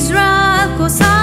Israel, cause I